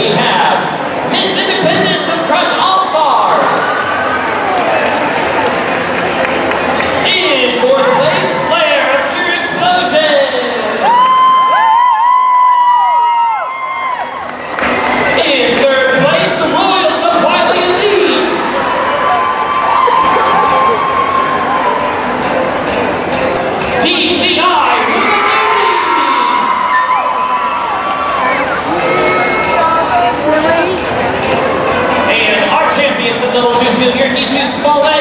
we have small